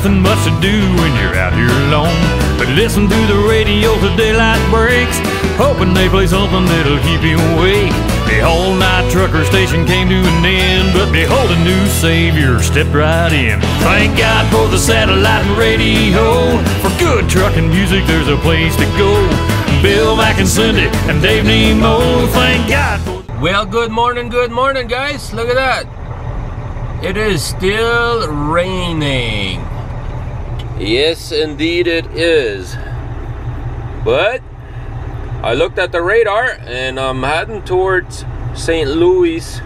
nothing much to do when you're out here alone. But listen to the radio till daylight breaks, hoping they play something that'll keep you awake. The whole night trucker station came to an end, but behold, a new savior stepped right in. Thank God for the satellite and radio. For good trucking music, there's a place to go. Bill Mack and Cindy and Dave Nemo. Thank God for. Well, good morning, good morning, guys. Look at that. It is still raining. Yes, indeed, it is. But I looked at the radar and I'm heading towards St. Louis.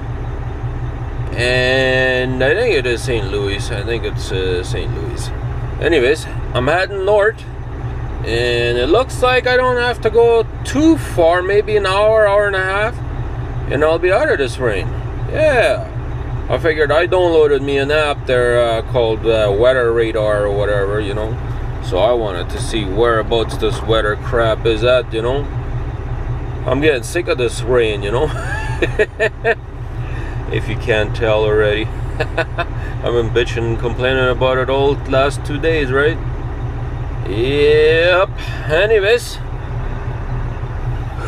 And I think it is St. Louis. I think it's uh, St. Louis. Anyways, I'm heading north. And it looks like I don't have to go too far, maybe an hour, hour and a half and I'll be out of this rain. Yeah. I figured I downloaded me an app there uh, called uh, Weather Radar or whatever, you know. So I wanted to see whereabouts this weather crap is at, you know. I'm getting sick of this rain, you know. if you can't tell already. I've been bitching and complaining about it all last two days, right? Yep. Anyways,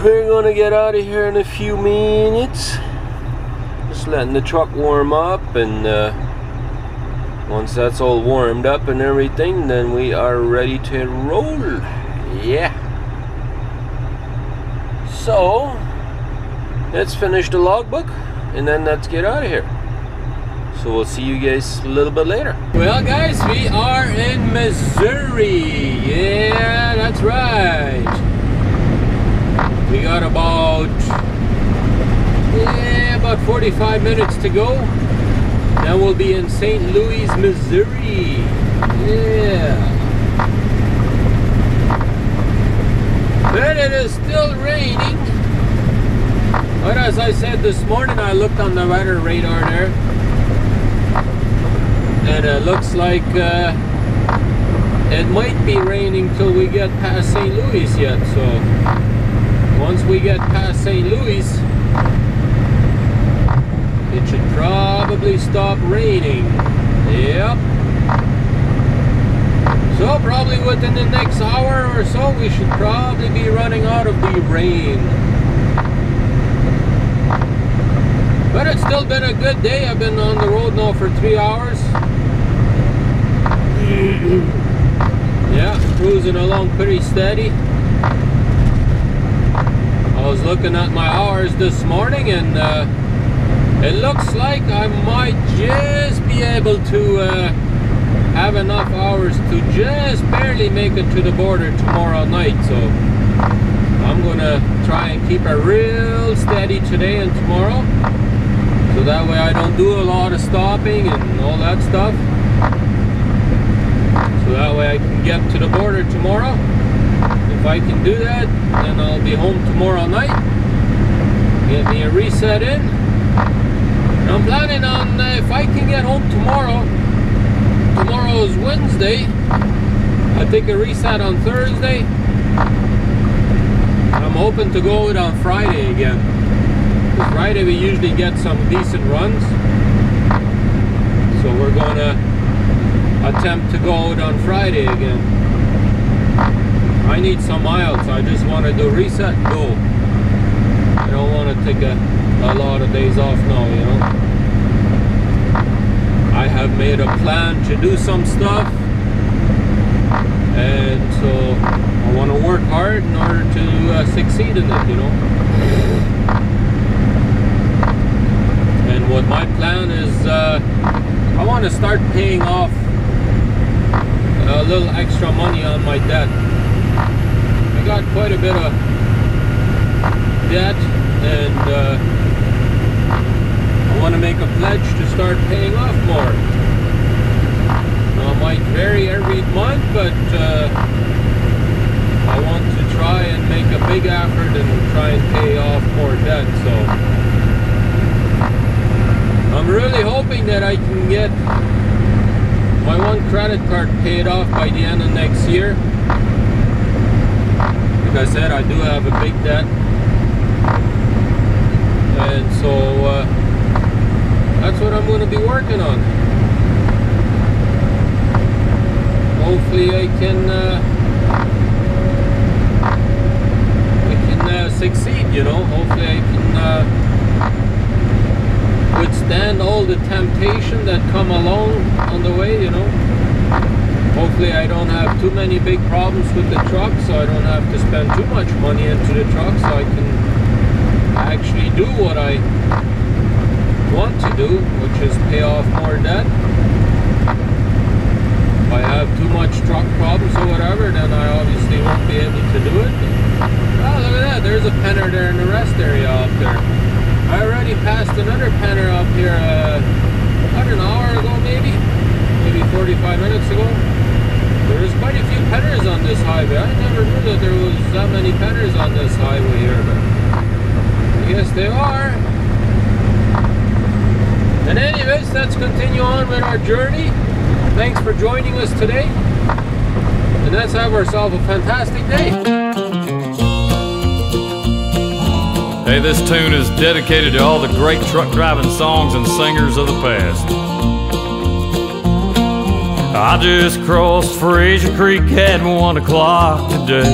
we're gonna get out of here in a few minutes. Just letting the truck warm up and uh, once that's all warmed up and everything, then we are ready to roll. Yeah. So, let's finish the logbook and then let's get out of here. So we'll see you guys a little bit later. Well guys, we are in Missouri. Yeah, that's right. We got about yeah, about 45 minutes to go. Now we'll be in St. Louis, Missouri. Yeah. But it is still raining. But as I said this morning, I looked on the weather radar there. And it looks like uh, it might be raining till we get past St. Louis yet. So once we get past St. Louis, it should probably stop raining. Yep. So probably within the next hour or so, we should probably be running out of the rain. But it's still been a good day. I've been on the road now for three hours. yeah, cruising along pretty steady. I was looking at my hours this morning and uh, it looks like I might just be able to uh, have enough hours to just barely make it to the border tomorrow night. So I'm gonna try and keep it real steady today and tomorrow. So that way I don't do a lot of stopping and all that stuff. So that way I can get to the border tomorrow if I can do that, then I'll be home tomorrow night. Get me a reset in. I'm planning on, uh, if I can get home tomorrow, tomorrow is Wednesday, I take a reset on Thursday. I'm hoping to go out on Friday again. Friday we usually get some decent runs. So we're going to attempt to go out on Friday again. I need some miles. I just want to do reset go. I don't want to take a, a lot of days off now, you know. I have made a plan to do some stuff. And so I want to work hard in order to uh, succeed in it, you know. And what my plan is, uh, I want to start paying off a little extra money on my debt I got quite a bit of debt and uh, want to make a pledge to start paying off more. Now, it might vary every month, but uh, I want to try and make a big effort and try and pay off more debt. So I'm really hoping that I can get my one credit card paid off by the end of next year. Like I said, I do have a big debt. And so uh, that's what I'm going to be working on. hopefully I can uh, I can uh, succeed. You know, hopefully I can uh, withstand all the temptation that come along on the way. You know, hopefully I don't have too many big problems with the truck, so I don't have to spend too much money into the truck, so I can actually do what I want to do, which is pay off more debt. If I have too much truck problems or whatever, then I obviously won't be able to do it. Oh, look at that. There's a penner there in the rest area up there. I already passed another penner up here uh, about an hour ago, maybe. Maybe 45 minutes ago. There's quite a few penners on this highway. I never knew that there was that many penners on this highway here, but guess they are. And anyways, let's continue on with our journey. Thanks for joining us today. And let's have ourselves a fantastic day. Hey, this tune is dedicated to all the great truck driving songs and singers of the past. I just crossed Fraser Creek at one o'clock today.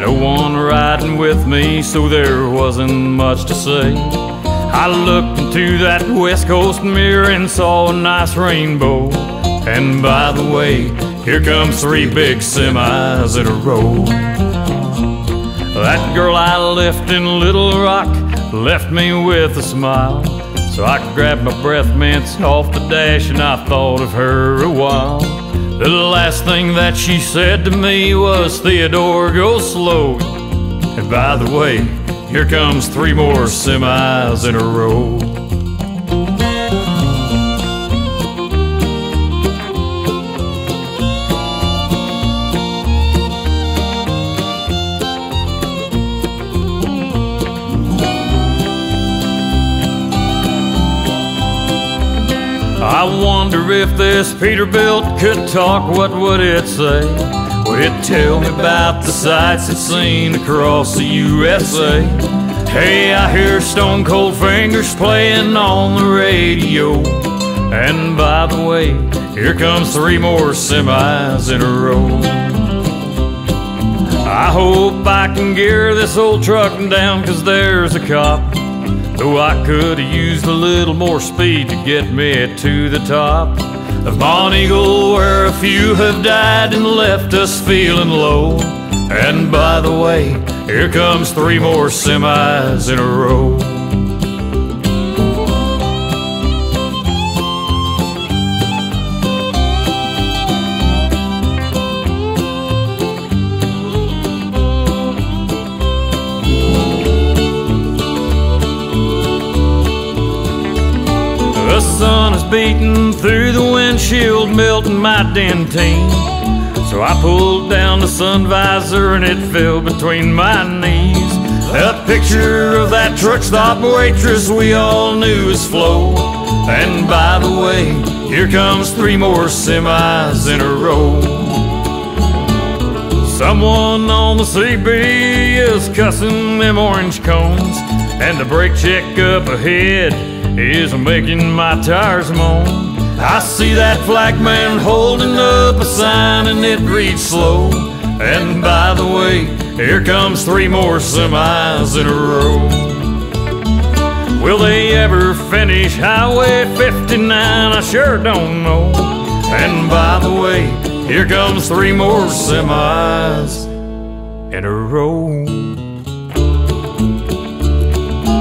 No one riding with me, so there wasn't much to say. I looked into that West Coast mirror and saw a nice rainbow. And by the way, here comes three big semis in a row. That girl I left in Little Rock left me with a smile. So I grabbed my breath mints off the dash and I thought of her a while. The last thing that she said to me was, Theodore, go slow. And by the way, here comes three more semis in a row. I wonder if this Peterbilt could talk, what would it say? Would it tell me about the sights it's seen across the USA? Hey, I hear Stone Cold Fingers playing on the radio. And by the way, here comes three more semis in a row. I hope I can gear this old truck down, cause there's a cop. Though I could have used a little more speed to get me to the top of Monteagle, where a few have died and left us feeling low. And by the way, here comes three more semis in a row. The sun is beating through the windshield, melting my dentine. So I pulled down the sun visor and it fell between my knees. A picture of that truck stop waitress we all knew as Flo. And by the way, here comes three more semis in a row. Someone on the CB is cussing them orange cones, and the brake check up ahead is making my tires moan. I see that flag man holding up a sign and it reads slow. And by the way, here comes three more semis in a row. Will they ever finish Highway 59? I sure don't know. And by the way, here comes three more semis in a row.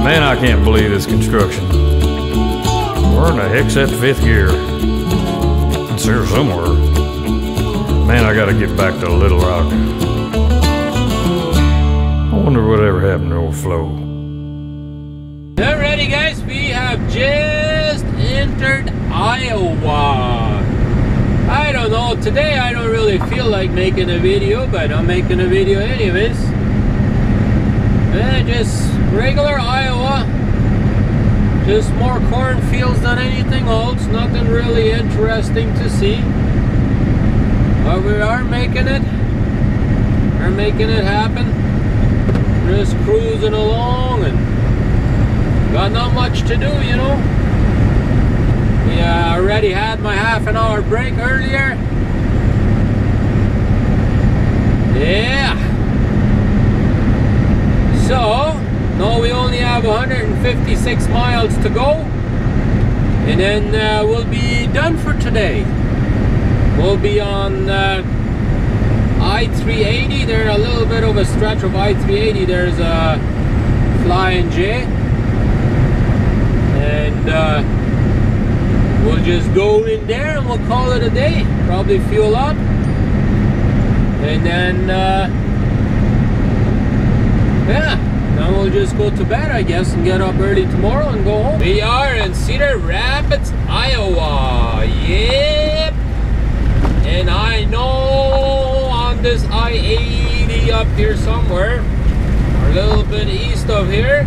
Man, I can't believe this construction. Where in the that fifth gear? It's here somewhere. Man, I gotta get back to Little Rock. I wonder whatever happened to old Flo. Alrighty guys, we have just entered Iowa. I don't know, today I don't really feel like making a video, but I'm making a video anyways. And just regular Iowa. Just more cornfields than anything else. Nothing really interesting to see. But we are making it. We're making it happen. Just cruising along and got not much to do, you know. Yeah, uh, I already had my half an hour break earlier. Yeah. So, no, we only have 156 miles to go and then uh, we'll be done for today. We'll be on uh, I-380. There's a little bit of a stretch of I-380. There's a flying J and uh, we'll just go in there and we'll call it a day. Probably fuel up and then uh, yeah then we'll just go to bed, I guess, and get up early tomorrow and go home. We are in Cedar Rapids, Iowa. Yep. And I know on this I-80 up here somewhere, a little bit east of here,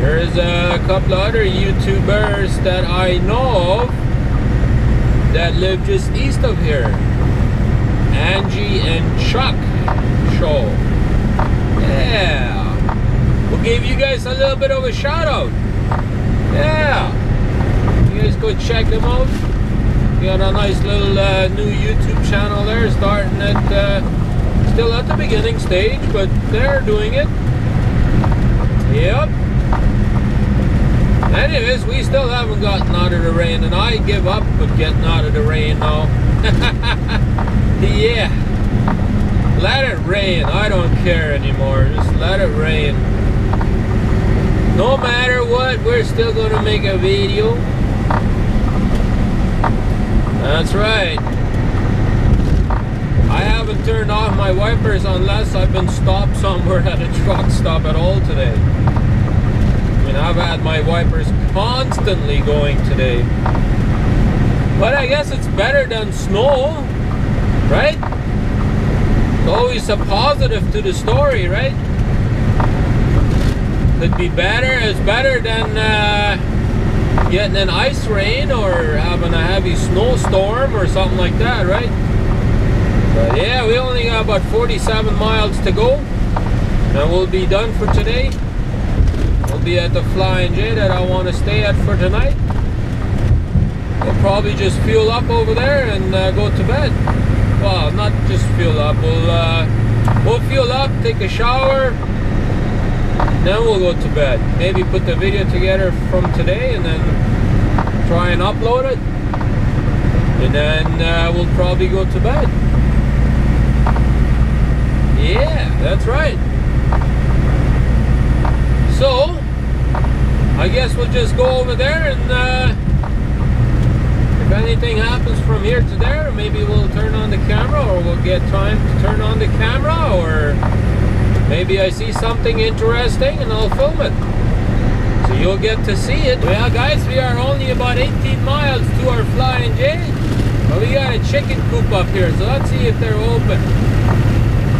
there's a couple other YouTubers that I know of that live just east of here. Angie and Chuck show. Yeah. We'll give you guys a little bit of a shout out. Yeah. You guys go check them out. We got a nice little uh, new YouTube channel there starting at uh, still at the beginning stage, but they're doing it. Yep. Anyways, we still haven't gotten out of the rain, and I give up with getting out of the rain now. yeah. Let it rain. I don't care anymore. Just let it rain. No matter what, we're still going to make a video. That's right. I haven't turned off my wipers unless I've been stopped somewhere at a truck stop at all today. I mean, I've had my wipers constantly going today. But I guess it's better than snow, right? It's always a positive to the story, right? Could be better. It's better than uh, getting an ice rain or having a heavy snowstorm or something like that, right? But yeah, we only got about 47 miles to go. And we'll be done for today. We'll be at the Flying J that I want to stay at for tonight. We'll probably just fuel up over there and uh, go to bed. Well, not just fuel up. We'll uh, we'll fuel up, take a shower, then we'll go to bed. Maybe put the video together from today and then try and upload it. And then uh, we'll probably go to bed. Yeah, that's right. So, I guess we'll just go over there and uh, if anything happens from here to there, maybe we'll turn on the camera or we'll get time to turn on the camera or maybe I see something interesting and I'll film it. So you'll get to see it. Well guys, we are only about 18 miles to our Flying J. But we got a chicken coop up here, so let's see if they're open.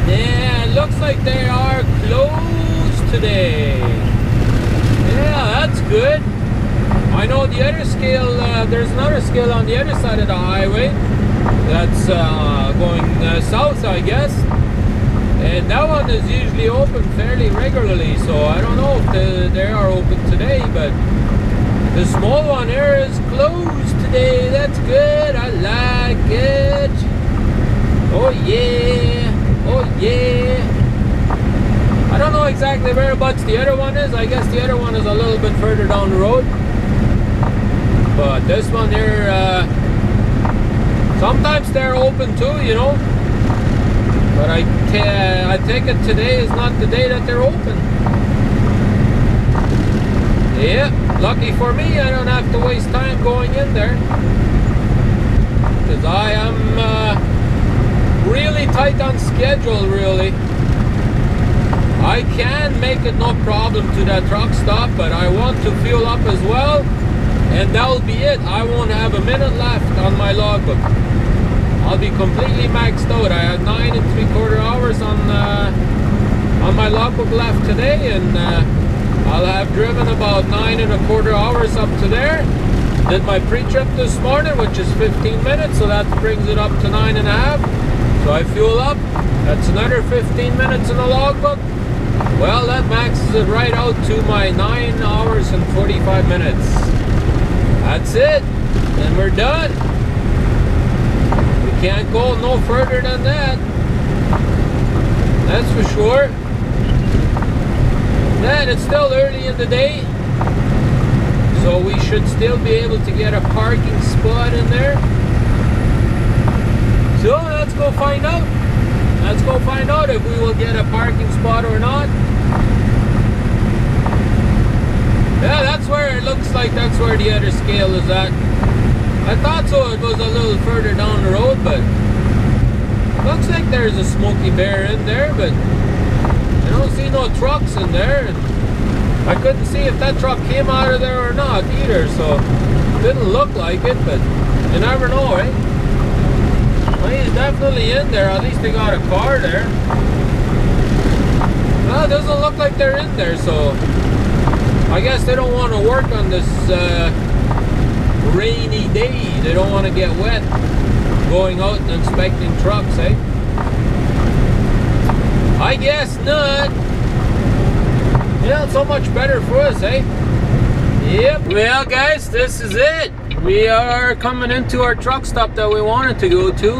Yeah, looks like they are closed today. Yeah, that's good. I know the other scale, uh, there's another scale on the other side of the highway that's uh, going uh, south, I guess. And that one is usually open fairly regularly, so I don't know if the, they are open today, but the small one here is closed today. That's good. I like it. Oh yeah. Oh yeah. I don't know exactly where whereabouts the other one is. I guess the other one is a little bit further down the road. But this one here, uh, sometimes they're open too, you know. But I, I take it today is not the day that they're open. Yeah, lucky for me, I don't have to waste time going in there. Because I am uh, really tight on schedule, really. I can make it no problem to that truck stop, but I want to fuel up as well. And that'll be it. I won't have a minute left on my logbook. I'll be completely maxed out. I had nine and three quarter hours on uh, on my logbook left today, and uh, I'll have driven about nine and a quarter hours up to there. Did my pre-trip this morning, which is 15 minutes, so that brings it up to nine and a half. So I fuel up. That's another 15 minutes in the logbook. Well, that maxes it right out to my nine hours and 45 minutes. That's it, and we're done. Can't go no further than that. That's for sure. Then it's still early in the day. So we should still be able to get a parking spot in there. So let's go find out. Let's go find out if we will get a parking spot or not. Yeah, that's where it looks like that's where the other scale is at. I thought so it was a little further down the road, but looks like there's a smoky Bear in there, but I don't see no trucks in there. I couldn't see if that truck came out of there or not either, so didn't look like it, but you never know, eh? Well, he's definitely in there. At least they got a car there. Well, it doesn't look like they're in there, so I guess they don't want to work on this uh, rainy day. They don't want to get wet going out and inspecting trucks, eh? I guess not. Yeah, so much better for us, eh? Yep. Well, guys, this is it. We are coming into our truck stop that we wanted to go to.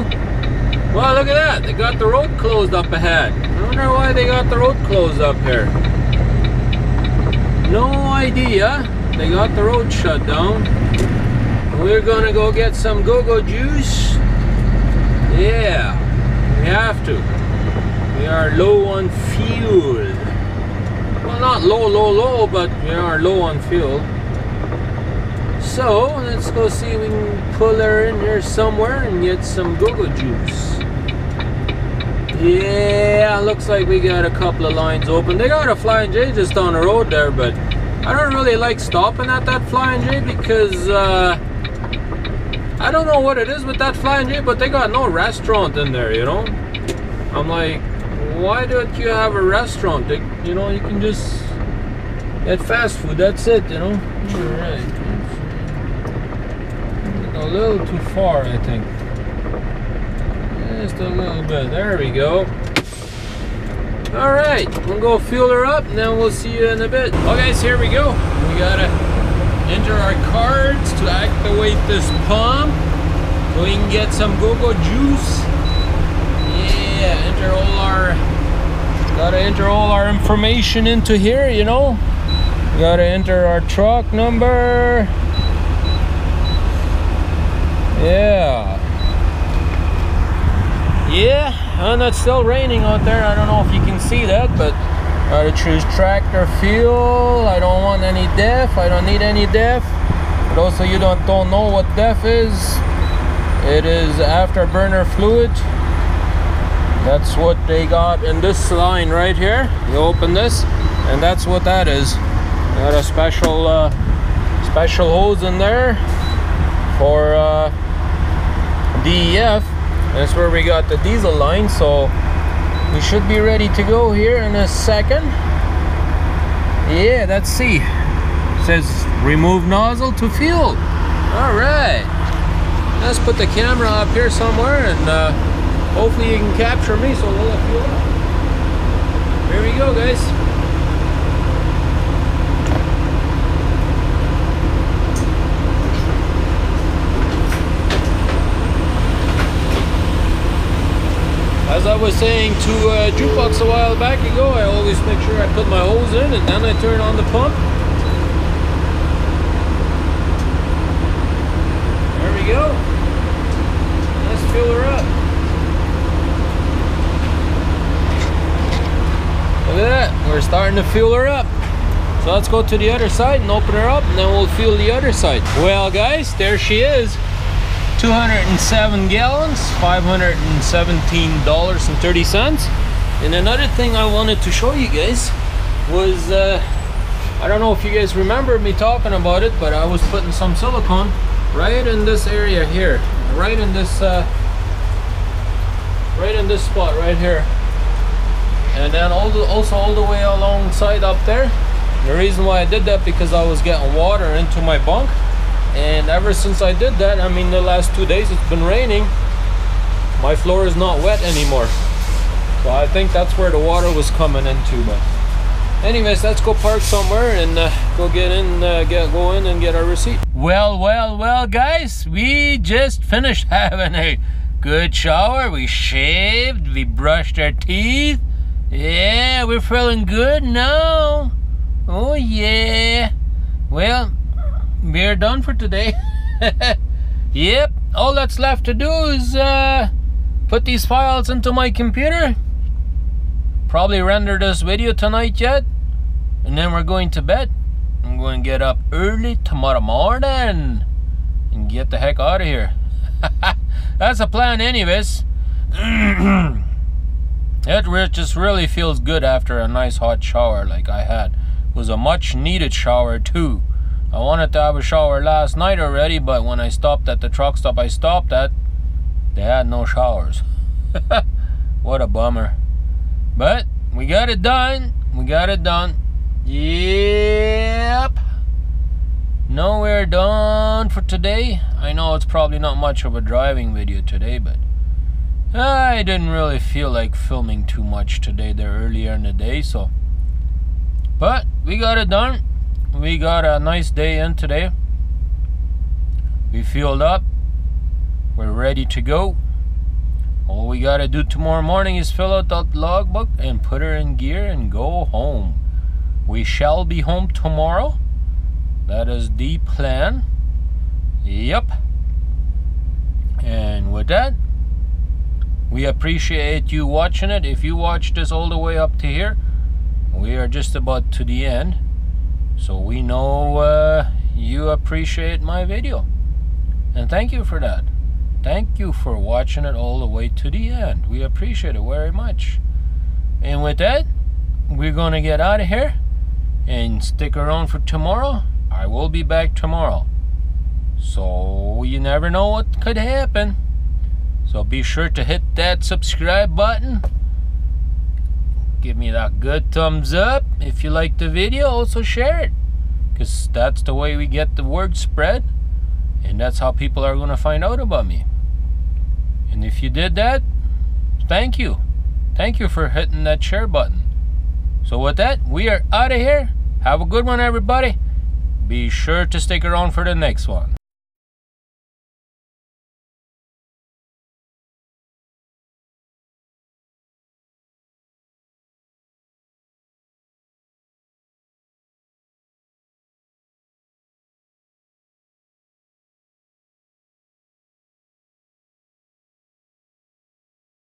Well, look at that. They got the road closed up ahead. I wonder why they got the road closed up here. No idea. They got the road shut down. We're gonna go get some go-go juice. Yeah, we have to. We are low on fuel. Well, not low, low, low, but we are low on fuel. So, let's go see if we can pull her in here somewhere and get some go-go juice. Yeah, looks like we got a couple of lines open. They got a Flying J just down the road there, but I don't really like stopping at that Flying J because uh, I don't know what it is with that Flying J, but they got no restaurant in there, you know? I'm like, why don't you have a restaurant? They, you know, you can just get fast food, that's it, you know? Alright. A little too far, I think. Just a little bit. There we go. Alright, we'll go fuel her up and then we'll see you in a bit. Okay, so here we go. We gotta enter our cards to activate this pump so we can get some go-go juice. Yeah, enter all our gotta enter all our information into here, you know. Gotta enter our truck number. Yeah. Yeah, and it's still raining out there. I don't know if you can see that, but gotta choose tractor fuel. I don't want any DEF. I don't need any DEF. But also, you don't don't know what DEF is. It is afterburner fluid. That's what they got in this line right here. You open this, and that's what that is. Got a special uh, special hose in there for uh, DEF. That's where we got the diesel line, so we should be ready to go here in a second. Yeah, let's see. It says remove nozzle to fuel. All right. Let's put the camera up here somewhere and uh, hopefully you can capture me so we'll fuel up. Here we go, guys. As I was saying to uh, Jukebox a while back ago, I always make sure I put my hose in and then I turn on the pump. There we go. Let's fill her up. Look at that, we're starting to fill her up. So let's go to the other side and open her up and then we'll fill the other side. Well guys, there she is. 207 gallons, $517.30. And another thing I wanted to show you guys was, uh, I don't know if you guys remember me talking about it, but I was putting some silicone right in this area here, right in this, uh, right in this spot right here. And then all the, also all the way alongside up there. The reason why I did that because I was getting water into my bunk and ever since I did that I mean the last two days it's been raining. My floor is not wet anymore. So I think that's where the water was coming into but anyways let's go park somewhere and uh, go get in uh, get go in and get our receipt. Well well well guys we just finished having a good shower. We shaved we brushed our teeth. Yeah we're feeling good now. Oh yeah. Well we're done for today. yep, all that's left to do is uh, put these files into my computer. Probably render this video tonight yet. And then we're going to bed. I'm going to get up early tomorrow morning and get the heck out of here. That's a plan, anyways. it just really feels good after a nice hot shower like I had. It was a much needed shower, too. I wanted to have a shower last night already, but when I stopped at the truck stop I stopped at, they had no showers. what a bummer. But we got it done. We got it done. Yep. No, we're done for today. I know it's probably not much of a driving video today, but I didn't really feel like filming too much today there earlier in the day, so. But we got it done. We got a nice day in today. We fueled up. We're ready to go. All we gotta do tomorrow morning is fill out that logbook and put her in gear and go home. We shall be home tomorrow. That is the plan. Yep. And with that, we appreciate you watching it. If you watched this all the way up to here, we are just about to the end. So we know uh, you appreciate my video. And thank you for that. Thank you for watching it all the way to the end. We appreciate it very much. And with that, we're going to get out of here and stick around for tomorrow. I will be back tomorrow. So you never know what could happen. So be sure to hit that subscribe button. Give me that good thumbs up. If you like the video, also share it. Because that's the way we get the word spread. And that's how people are going to find out about me. And if you did that, thank you. Thank you for hitting that share button. So with that, we are out of here. Have a good one, everybody. Be sure to stick around for the next one.